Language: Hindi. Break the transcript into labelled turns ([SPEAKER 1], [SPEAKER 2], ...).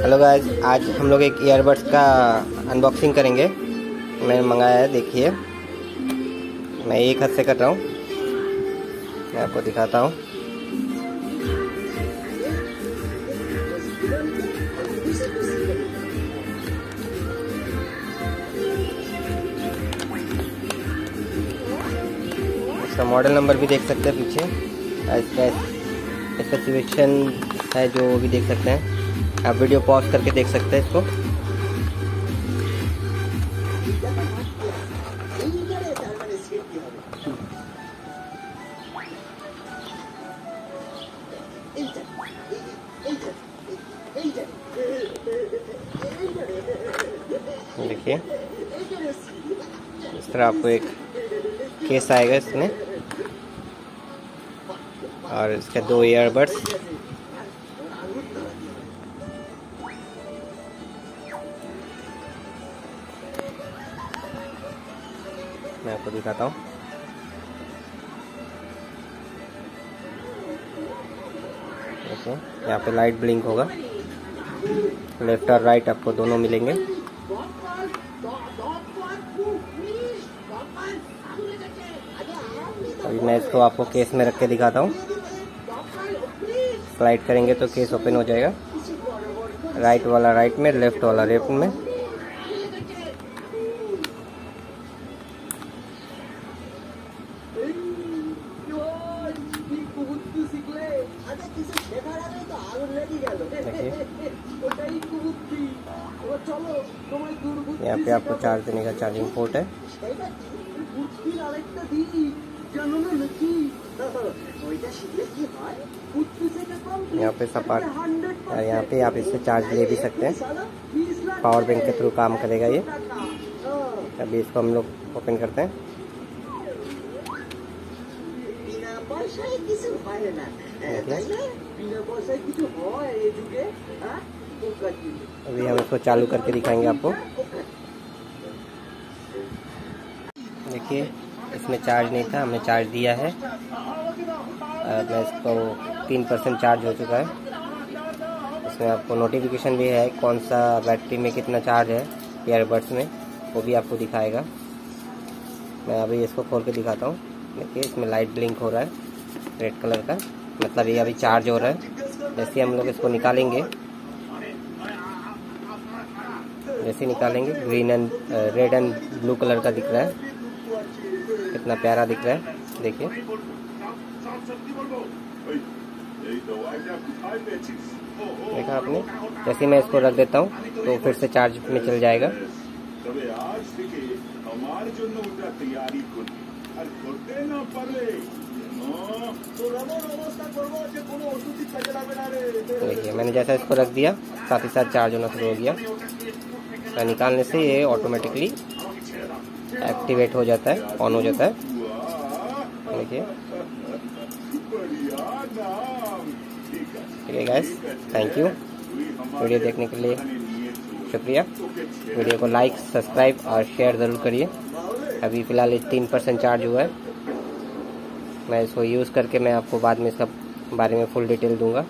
[SPEAKER 1] हेलो गाइस, आज हम लोग एक ईयरबड्स का अनबॉक्सिंग करेंगे। मैंने मंगाया है, देखिए। मैं एक हाथ से कर रहा हूँ। मैं आपको दिखाता हूँ। इसका मॉडल नंबर भी देख सकते हैं पीछे। इसका स्पेसिफिकेशन है जो भी देख सकते हैं। आप वीडियो पॉज करके देख सकते हैं इसको। देखिए, इस तरह आपको एक केस आएगा इसमें। और इसके दो ईयरबड्स मैं आपको दिखाता हूँ। यहाँ पे लाइट ब्लिंक होगा। लेफ़्ट और राइट आपको दोनों मिलेंगे। अभी मैं इसको आपको केस में रख के दिखाता हूँ। स्लाइड करेंगे तो केस ओपन हो जाएगा। राइट वाला राइट में लेफ़्ट वाला लेफ़्ट में। यहाँ पे आपको चार्ज देने का चार्जिंग पोर्ट है। यहाँ पे सपाट और यहाँ पे आप इससे चार्ज ले भी सकते हैं। पावर बैंक के थ्रू काम करेगा ये। अभी इसको हम लोग ओपन करते हैं। अभी हम इसको चालू करके दिखाएँगे आपको। देखिए, इसमें चार्ज नहीं था, हमने चार्ज दिया है। मैं इसको तीन परसेंट चार्ज हो चुका है। इसमें आपको नोटिफिकेशन भी है कौन सा बैटरी में कितना चार्ज है ईयरबड्स में, वो भी आपको दिखाएगा। मैं अभी इसको खोल के दिखाता हूँ। देखिए, इसमें लाइट ब्लिंक हो रहा है रेड कलर का। मतलब ये अभी चार्ज हो रहा है। जैसे हम लोग इसको निकालेंगे जैसे निकालेंगे green and red and blue colour का दिख रहा है। कितना प्यारा दिख रहा है देखिए। देखा आपने? जैसे मैं इसको रख देता हूँ तो फिर से चार्ज में चल जाएगा। देखिए, मैंने जैसा इसको रख दिया, साथ ही साथ चार्ज होना शुरू हो गया। तो निकालने से ये ऑटोमेटिकली एक्टिवेट हो जाता है ऑन हो जाता है। देखिए। ठीक है गैस थैंक यू वीडियो देखने के लिए शुक्रिया। वीडियो को लाइक सब्सक्राइब और शेयर ज़रूर करिए। अभी फ़िलहाल तीन परसेंट चार्ज हुआ है। मैं इसको यूज़ करके मैं आपको बाद में इसका बारे में फुल डिटेल दूँगा।